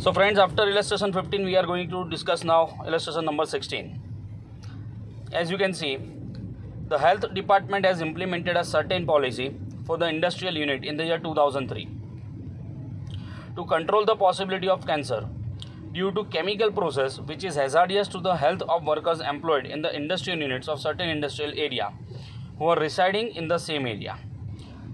So friends, after illustration 15, we are going to discuss now illustration number 16. As you can see, the health department has implemented a certain policy for the industrial unit in the year 2003 to control the possibility of cancer due to chemical process which is hazardous to the health of workers employed in the industrial units of certain industrial area who are residing in the same area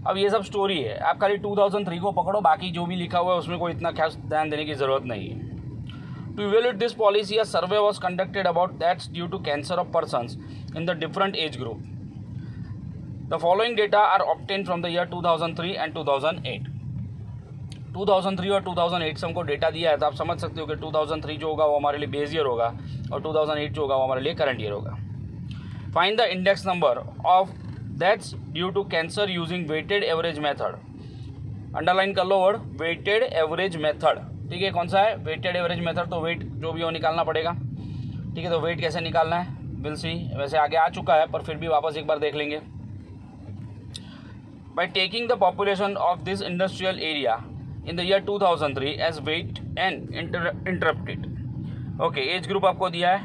अब ये सब story है। आप खाली 2003 को पकड़ो, बाकी जो भी लिखा हुआ है उसमें कोई इतना खास ध्यान देने की ज़रूरत नहीं है। To evaluate this policy a survey was conducted about deaths due to cancer of persons in the different age group the following data are obtained from the year 2003 and 2008 2003 और 2008 से हमको डेटा दिया है तो आप समझ सकते हो कि 2003 जो होगा वो हमारे लिए बेस ईयर होगा और 2008 जो होगा वो हमारे लिए करंट ईयर होगा। Find the index number of deaths due to cancer using weighted average method underline कर लो वर्ड वेटेड एवरेज मेथड ठीक है, कौन सा है? वेटेड एवरेज मेथड तो वेट जो भी हो निकालना पड़ेगा। ठीक है तो वेट कैसे निकालना है? विल सी वैसे आगे आ चुका है, पर फिर भी वापस एक बार देख लेंगे। By taking the population of this industrial area in the year 2003 as weight and inter, interrupted. Okay age group आपको दिया है।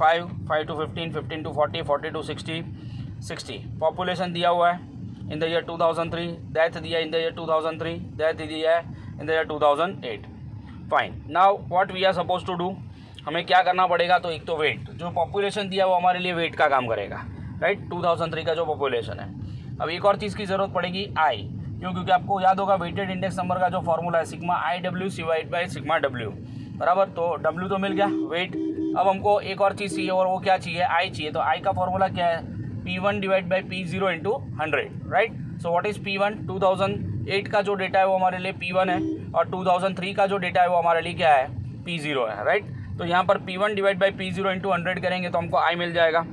5 5 to 15 15 to 40 40 to 60 60 पॉपुलेशन दिया हुआ है। In the year 2003 death दिया in the year 2003 death दिया है in the year 2008 fine. Now, what we are suppose to do हमें क्या करना पड़ेगा? तो एक तो वेट जो पॉपुलेशन दिया वो हमारे लिए वेट का काम करेगा। राइट टू थाउज़ेंड थ्री का जो पॉपुलेशन है। अब एक और चीज़ की ज़रूरत पड़ेगी आई क्यों? क्योंकि आपको याद होगा वेटेड इंडेक्स नंबर का जो फॉर्मूला है sigma I W divide by sigma W बराबर? तो डब्ल्यू तो मिल गया वेट अब हमको एक और चीज़ चाहिए और वो क्या चाहिए? आई चाहिए। तो आई का फॉर्मूला क्या है? P one divide by P zero into hundred right so what is P one two thousand eight का जो डेटा है वो हमारे लिए पी वन है और टू थाउज़ेंड थ्री का जो डेटा है वो हमारे लिए क्या है? पी ज़ीरो है राइट तो यहाँ पर P one divide by P zero into hundred करेंगे तो हमको आई मिल जाएगा।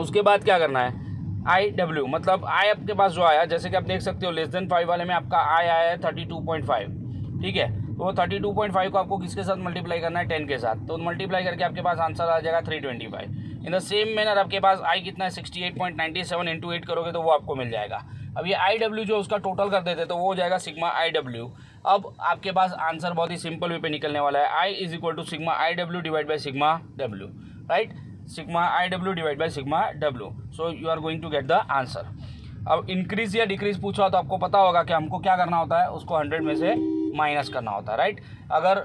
उसके बाद क्या करना है? आई डब्ल्यू मतलब आई आपके पास जो आया, जैसे कि आप देख सकते हो लेस देन फाइव वाले में आपका आई आया है थर्टी टू पॉइंट फाइव ठीक है? तो वो थर्टी टू पॉइंट फाइव को आपको किसके साथ मल्टीप्लाई करना है? टेन के साथ। तो मल्टीप्लाई करके आपके पास आंसर आ जाएगा three twenty five in the same manner आपके पास आई कितना है? Sixty eight point ninety seven into eight करोगे तो वो आपको मिल जाएगा। अब ये आई डब्ल्यू जो उसका टोटल कर देते तो वो हो जाएगा सिग्मा आई डब्ल्यू अब आपके पास आंसर बहुत ही सिंपल वे पे निकलने वाला है। I is equal to sigma I W divide by sigma W right sigma I W divide by sigma W so you are going to get the answer अब increase या decrease पूछा तो आपको पता होगा कि हमको क्या करना होता है? उसको हंड्रेड में से माइनस करना होता है राइट अगर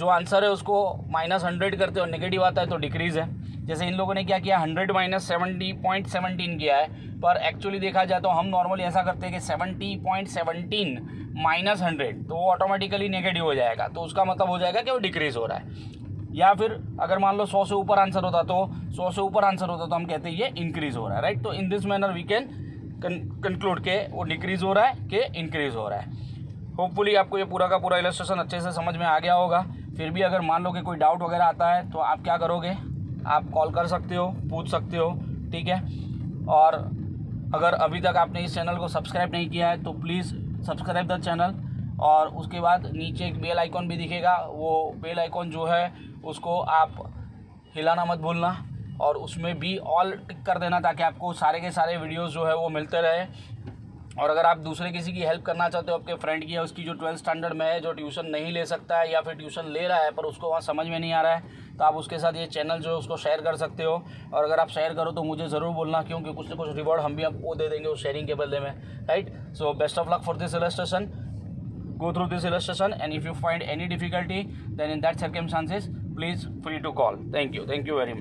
जो आंसर है उसको माइनस हंड्रेड करते हो नेगेटिव आता है तो डिक्रीज है। जैसे इन लोगों ने क्या किया? Hundred minus seventy point seventeen किया है। पर एक्चुअली देखा जाए तो हम नॉर्मली ऐसा करते हैं कि seventy point seventeen minus hundred तो वो ऑटोमेटिकली नेगेटिव हो जाएगा। तो उसका मतलब हो जाएगा कि वो डिक्रीज हो रहा है। या फिर अगर मान लो सौ से ऊपर आंसर होता तो सौ से ऊपर आंसर होता तो हम कहते हैं ये इंक्रीज हो रहा है राइट तो in this manner we can conclude के वो डिक्रीज हो रहा है कि इंक्रीज हो रहा है। होपफुली आपको ये पूरा का पूरा इलस्ट्रेशन अच्छे से समझ में आ गया होगा। फिर भी अगर मान लो कि कोई डाउट वगैरह आता है तो आप क्या करोगे? आप कॉल कर सकते हो, पूछ सकते हो, ठीक है? और अगर अभी तक आपने इस चैनल को सब्सक्राइब नहीं किया है तो प्लीज़ सब्सक्राइब द चैनल और उसके बाद नीचे एक बेल आइकॉन भी दिखेगा। वो बेल आइकॉन जो है, उसको आप हिलाना मत भूलना और उसमें भी ऑल टिक कर देना ताकि आपको सारे के सारे वीडियोस जो है वो मिलते रहे। और अगर आप दूसरे किसी की हेल्प करना चाहते हो, आपके फ्रेंड की या उसकी जो ट्वेल्थ स्टैंडर्ड में है, जो ट्यूशन नहीं ले सकता है या फिर ट्यूशन ले रहा है, पर उसको वहाँ समझ में नहीं आ रहा है तो आप उसके साथ ये चैनल जो है उसको शेयर कर सकते हो। और अगर आप शेयर करो तो मुझे ज़रूर बोलना, क्योंकि कुछ ना कुछ रिवॉर्ड हम भी आपको दे देंगे उस शेयरिंग के बदले में right so best of luck for this illustration go through this illustration and if you find any difficulty, then in that circumstances, please free to call. Thank you. Thank you very much.